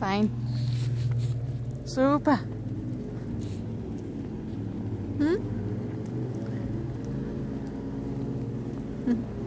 Fine. Super. Hmm? hmm.